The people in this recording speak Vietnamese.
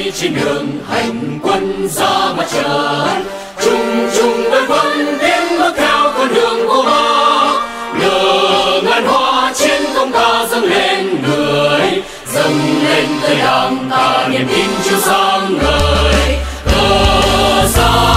tay trên đường hành quân ra mặt trời chung chung với quân tiến bước theo con đường của ba nửa ngàn hoa chiến công ta dâng lên người. Dâng lên tới đảng ta niềm tin chiếu sáng ngời. Ở sao